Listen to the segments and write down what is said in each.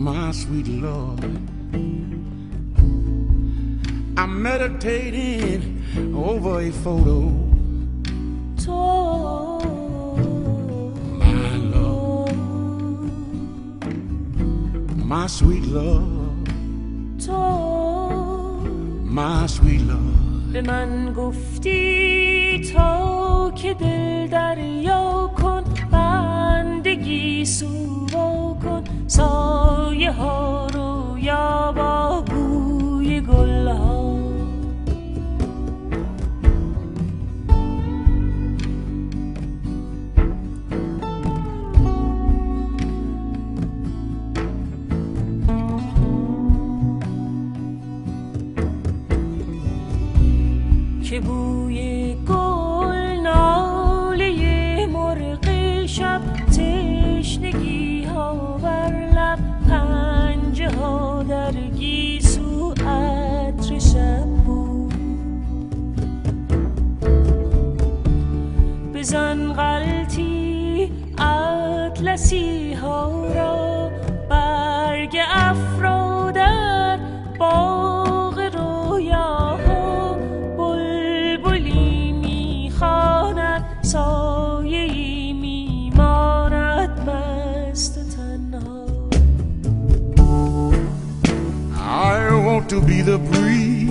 my sweet Lord. I'm meditating over a photo. My Lord, my sweet Lord, my sweet Lord. به من گفتی تا که دل دریا کن بندگی سوا که بوی گل ناله مرغ شب تشنگی ها بر لب پنجه ها در گیسو عطر شب بود. بزن غلطی اطلسی ها را want to be the breeze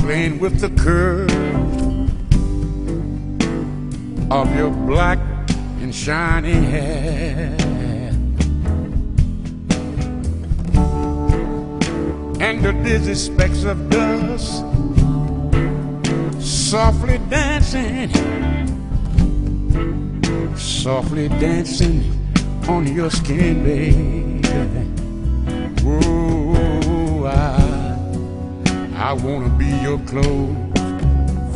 playing with the curve of your black and shining hair. And the dizzy specks of dust softly dancing, softly dancing on your skin, baby. Whoa, I, I wanna be your clothes,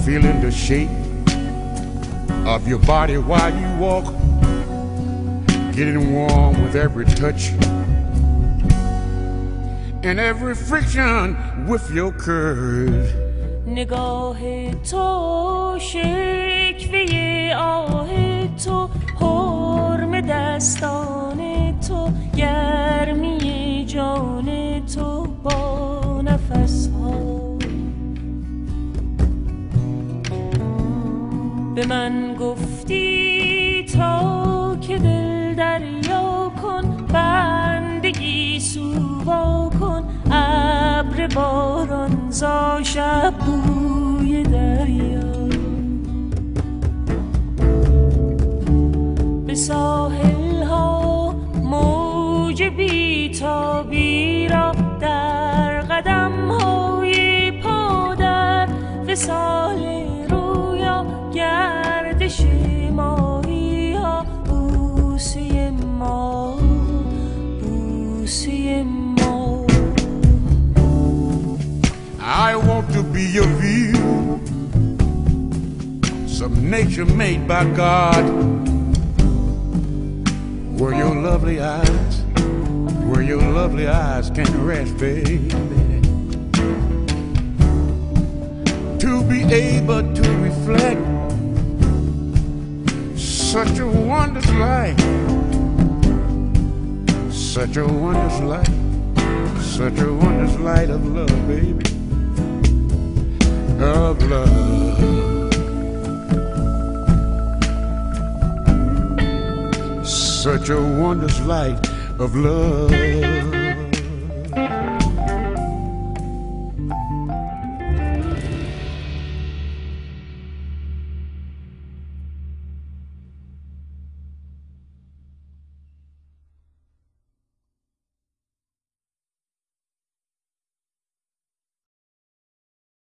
feeling the shape of your body while you walk, getting warm with every touch and every friction with your curves. Nigga. ها به من گفتی تا که دل دریا کن بندگی سووا کن ابر باران زا شب بوی دریا. وسال رویا گردش ماهی ها بوسه ما بوسه ما I want to be your view, some nature made by God, where your lovely eyes, where your lovely eyes can rest, baby. Able to reflect such a wondrous light, such a wondrous light, such a wondrous light of love, baby of love. Such a wondrous light of love.